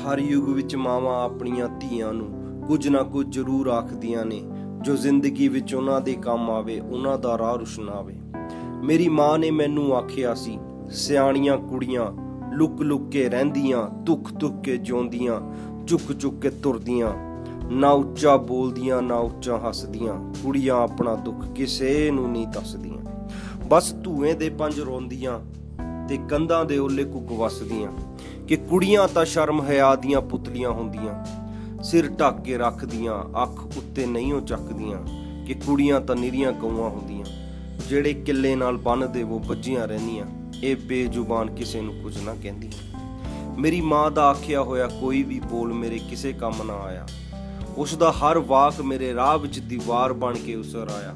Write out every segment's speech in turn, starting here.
ਹਰ ਯੁੱਗ ਵਿੱਚ ਮਾਵਾਂ ਆਪਣੀਆਂ ਧੀਆਂ ਨੂੰ ਕੁਝ ਨਾ ਕੁਝ ਜ਼ਰੂਰ ਆਖਦੀਆਂ ਨੇ। ਜੋ ਜ਼ਿੰਦਗੀ ਵਿੱਚ ਉਹਨਾਂ ਦੇ ਕੰਮ ਆਵੇ, ਉਹਨਾਂ ਦਾ ਰਾਹ ਰੁਸ਼ਨਾਵੇ। ਮੇਰੀ ਮਾਂ ਨੇ ਮੈਨੂੰ ਆਖਿਆ ਸੀ, ਸਿਆਣੀਆਂ ਕੁੜੀਆਂ ਲੁਕ ਲੁਕ ਕੇ ਰਹਿੰਦੀਆਂ ਦੁੱਖ ਦੁੱਖ ਕੇ ਜਿਉਂਦੀਆਂ ਚੁੱਕ ਚੁੱਕ ਕੇ ਤੁਰਦੀਆਂ। ਨਾ ਉੱਚਾ ਬੋਲਦੀਆਂ, ਨਾ ਉੱਚਾ ਹੱਸਦੀਆਂ। ਕੁੜੀਆਂ ਆਪਣਾ ਦੁੱਖ ਕਿਸੇ ਨੂੰ ਨਹੀਂ ਦੱਸਦੀਆਂ। ਬਸ ਧੂਏ ਦੇ ਪੰਜ ਰੋਂਦੀਆਂ। ਤੇ ਕੰਧਾਂ ਦੇ ਓਲੇ ਕੁੱਕ ਵਸਦੀਆਂ, ਕਿ ਕੁੜੀਆਂ ਤਾਂ ਸ਼ਰਮ ਹਿਆ ਦੀਆਂ ਪੁਤਲੀਆਂ ਹੁੰਦੀਆਂ। ਸਿਰ ਢੱਕ ਕੇ ਰੱਖਦੀਆਂ, ਅੱਖ ਉੱਤੇ ਨਹੀਂ ਉਹ ਚੱਕਦੀਆਂ, ਕਿ ਕੁੜੀਆਂ ਤਾਂ ਨਿਰੀਆਂ ਗਊਆਂ ਹੁੰਦੀਆਂ। ਜਿਹੜੇ ਕਿੱਲੇ ਨਾਲ ਬੰਨਦੇ ਉਹ ਵੱਜੀਆਂ ਰਹਿੰਦੀਆਂ, ਇਹ ਬੇਜ਼ੁਬਾਨ ਕਿਸੇ ਨੂੰ ਕੁਝ ਨਾ ਕਹਿੰਦੀਆਂ। ਮੇਰੀ ਮਾਂ ਦਾ ਆਖਿਆ ਹੋਇਆ ਕੋਈ ਵੀ ਬੋਲ ਮੇਰੇ ਕਿਸੇ ਕੰਮ ਨਾ ਆਇਆ। ਉਸ ਦਾ ਹਰ ਵਾਕ ਮੇਰੇ ਰਾਹ ਵਿੱਚ ਦੀਵਾਰ ਬਣ ਕੇ ਉਸਰ ਆਇਆ।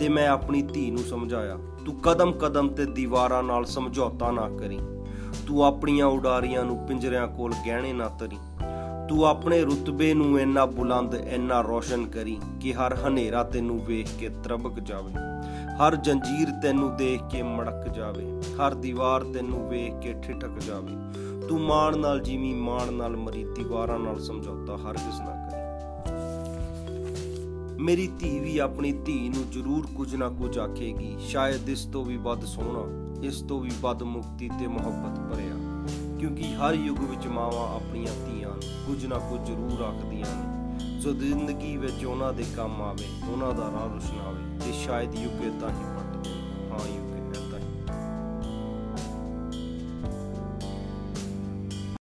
ਤੇ ਮੈਂ ਆਪਣੀ ਧੀ ਨੂੰ ਸਮਝਾਇਆ, ਤੂੰ ਕਦਮ ਕਦਮ ਤੇ ਦੀਵਾਰਾਂ ਨਾਲ ਸਮਝੌਤਾ ਨਾ ਕਰੀ। ਤੂੰ ਆਪਣੀਆਂ ਉਡਾਰੀਆਂ ਨੂੰ ਪਿੰਜਰਿਆਂ ਕੋਲ ਗਹਿਣੇ ਨਾ ਤਰੀ ਤੂੰ ਆਪਣੇ ਰੁਤਬੇ ਨੂੰ ਇੰਨਾ ਬੁਲੰਦ, ਇੰਨਾ ਰੋਸ਼ਨ ਕਰੀ ਕਿ ਹਰ ਹਨੇਰਾ ਤੈਨੂੰ ਵੇਖ ਕੇ ਤਰਬਕ ਜਾਵੇ। ਹਰ ਜੰਜੀਰ ਤੈਨੂੰ ਦੇਖ ਕੇ ਮੜਕ ਜਾਵੇ। ਹਰ ਦੀਵਾਰ ਤੈਨੂੰ ਵੇਖ ਕੇ ਠਿਠਕ ਜਾਵੇ। ਤੂੰ ਮਾਣ ਨਾਲ ਜੀਵੀ ਮਾਣ ਨਾਲ ਮਰੀ, ਦੀਵਾਰਾਂ ਨਾਲ ਸਮਝੌਤਾ ਹਰਗਿਜ਼ ਨਾ ਕਰੀ। ਮੇਰੀ ਧੀ ਵੀ ਆਪਣੀ ਧੀ ਨੂੰ ਜ਼ਰੂਰ ਕੁਝ ਨਾ ਕੁਝ ਆਖੇਗੀ। ਸ਼ਾਇਦ ਇਸ ਤੋਂ ਵੀ ਵੱਧ ਸੋਹਣਾ, ਇਸ ਤੋਂ ਵੀ ਵੱਧ ਮੁਕਤੀ ਤੇ ਮੁਹੱਬਤ ਭਰਿਆ। ਕਿਉਂਕਿ ਹਰ ਯੁੱਗ ਵਿੱਚ ਮਾਵਾਂ ਆਪਣੀਆਂ ਧੀਆਂ ਨੂੰ ਕੁਝ ਨਾ ਕੁਝ ਜ਼ਰੂਰ ਆਖਦੀਆਂ ਨੇ। ਜੋ ਜ਼ਿੰਦਗੀ ਵਿੱਚ ਉਹਨਾਂ ਦੇ ਕੰਮ ਆਵੇ, ਉਹਨਾਂ ਦਾ ਰਾਹ ਰੁਸ਼ਨਾਵੇ ਤੇ ਸ਼ਾਇਦ ਯੁੱਗੇ ਤਾਂ ਹੀ ਪੱਟ ਹਾਂ, ਯੁੱਗ।